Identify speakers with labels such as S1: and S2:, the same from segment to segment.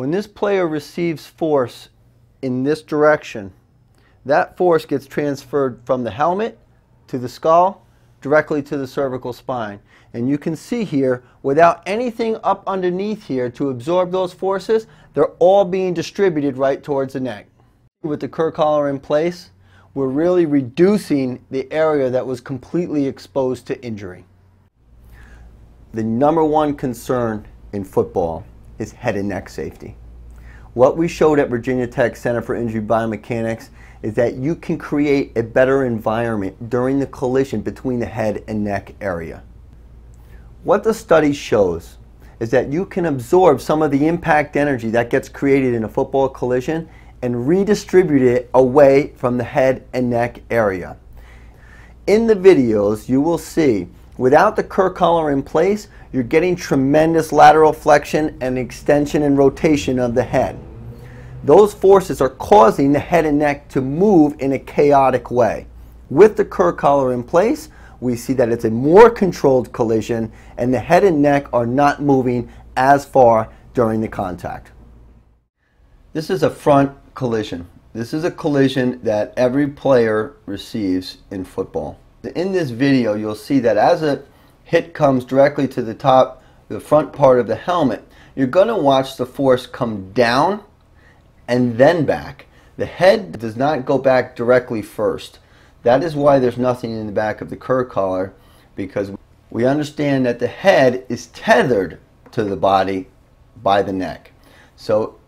S1: When this player receives force in this direction, that force gets transferred from the helmet to the skull directly to the cervical spine. And you can see here, without anything up underneath here to absorb those forces, they're all being distributed right towards the neck. With the Kerr collar in place, we're really reducing the area that was completely exposed to injury. The number one concern in football is head and neck safety. What we showed at Virginia Tech Center for Injury Biomechanics is that you can create a better environment during the collision between the head and neck area. What the study shows is that you can absorb some of the impact energy that gets created in a football collision and redistribute it away from the head and neck area. In the videos, you will see without the Kerr collar in place, you're getting tremendous lateral flexion and extension and rotation of the head. Those forces are causing the head and neck to move in a chaotic way. With the Kerr collar in place, we see that it's a more controlled collision and the head and neck are not moving as far during the contact. This is a front collision. This is a collision that every player receives in football. In this video, you'll see that as a hit comes directly to the top, the front part of the helmet, you're going to watch the force come down and then back. The head does not go back directly first. That is why there's nothing in the back of the Kerr collar because we understand that the head is tethered to the body by the neck. So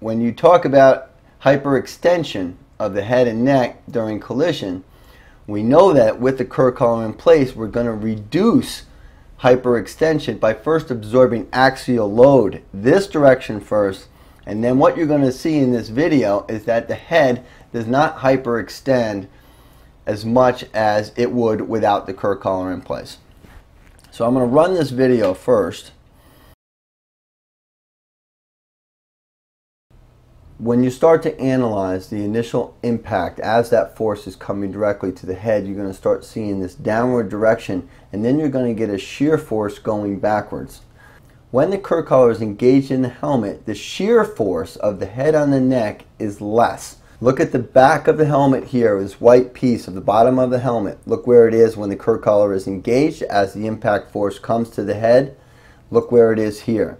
S1: when you talk about hyperextension of the head and neck during collision, we know that with the Kerr collar in place, we're going to reduce hyperextension by first absorbing axial load this direction first. And then what you're going to see in this video is that the head does not hyperextend as much as it would without the Kerr collar in place. So I'm going to run this video first. When you start to analyze the initial impact as that force is coming directly to the head, you're going to start seeing this downward direction and then you're going to get a shear force going backwards. When the Kerr collar is engaged in the helmet, the shear force of the head on the neck is less. Look at the back of the helmet here, this white piece of the bottom of the helmet. Look where it is when the Kerr collar is engaged as the impact force comes to the head. Look where it is here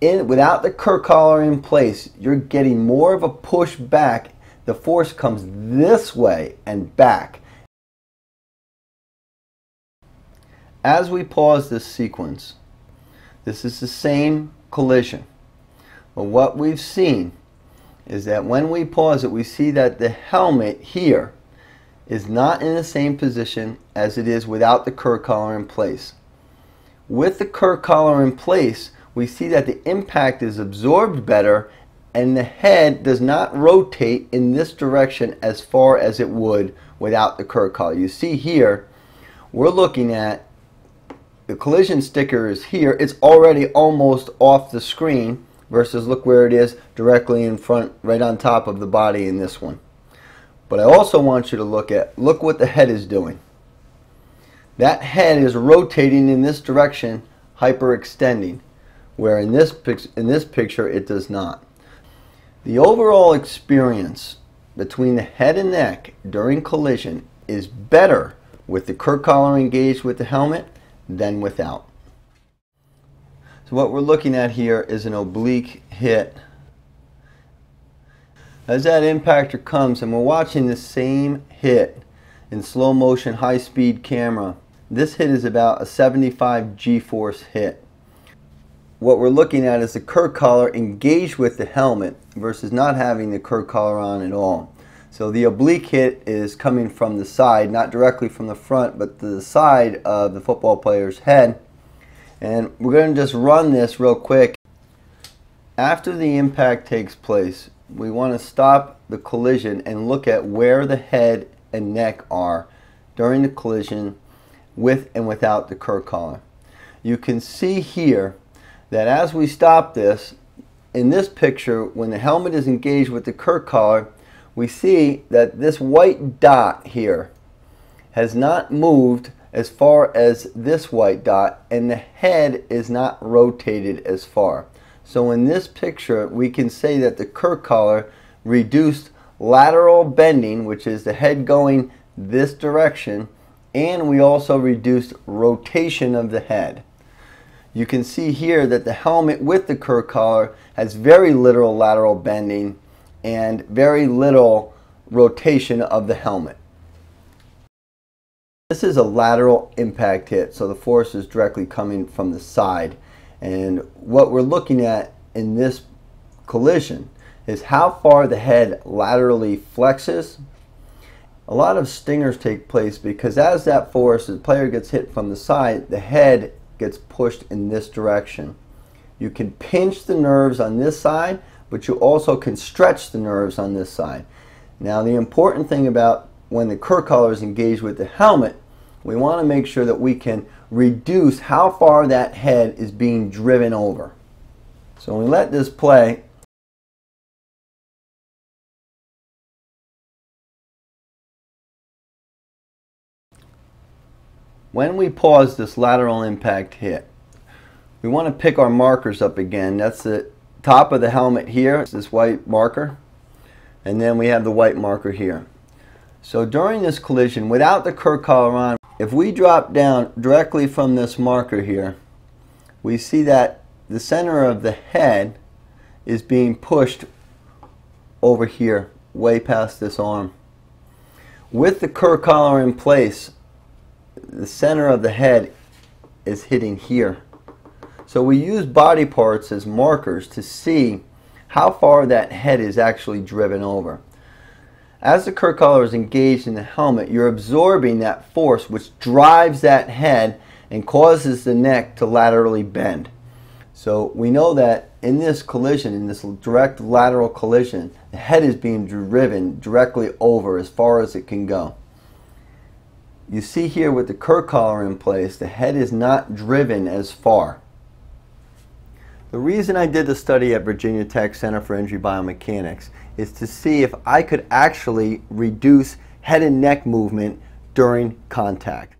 S1: in without the Kerr collar in place, you're getting more of a push back. The force comes this way and back. As we pause this sequence, this is the same collision. But what we've seen is that when we pause it, we see that the helmet here is not in the same position as it is without the Kerr collar in place. With the Kerr collar in place, we see that the impact is absorbed better and the head does not rotate in this direction as far as it would without the Kerr collar. You see here, we're looking at the collision sticker is here. It's already almost off the screen versus look where it is directly in front, right on top of the body in this one. But I also want you to look at, look what the head is doing. That head is rotating in this direction, hyperextending where in this, in this picture it does not. The overall experience between the head and neck during collision is better with the Kerr collar engaged with the helmet than without. So what we're looking at here is an oblique hit. As that impactor comes and we're watching the same hit in slow motion high speed camera, this hit is about a 75 g-force hit what we're looking at is the Kerr collar engaged with the helmet versus not having the Kerr collar on at all. So the oblique hit is coming from the side, not directly from the front, but the side of the football player's head. And we're going to just run this real quick. After the impact takes place, we want to stop the collision and look at where the head and neck are during the collision with and without the Kerr collar. You can see here that as we stop this, in this picture, when the helmet is engaged with the Kerr collar, we see that this white dot here has not moved as far as this white dot and the head is not rotated as far. So in this picture, we can say that the Kerr collar reduced lateral bending, which is the head going this direction, and we also reduced rotation of the head. You can see here that the helmet with the Kerr collar has very little lateral bending and very little rotation of the helmet. This is a lateral impact hit, so the force is directly coming from the side. And what we're looking at in this collision is how far the head laterally flexes. A lot of stingers take place because as that force, the player gets hit from the side, the head gets pushed in this direction. You can pinch the nerves on this side, but you also can stretch the nerves on this side. Now the important thing about when the Kerr collar is engaged with the helmet, we want to make sure that we can reduce how far that head is being driven over. So when we let this play, when we pause this lateral impact hit, we want to pick our markers up again. That's the top of the helmet here, it's this white marker, and then we have the white marker here. So during this collision, without the Kerr collar on, if we drop down directly from this marker here, we see that the center of the head is being pushed over here, way past this arm. With the Kerr collar in place, the center of the head is hitting here. So we use body parts as markers to see how far that head is actually driven over. As the Kerr collar is engaged in the helmet, you're absorbing that force which drives that head and causes the neck to laterally bend. So we know that in this collision, in this direct lateral collision, the head is being driven directly over as far as it can go. You see here with the Kerr collar in place, the head is not driven as far. The reason I did the study at Virginia Tech Center for Injury Biomechanics is to see if I could actually reduce head and neck movement during contact.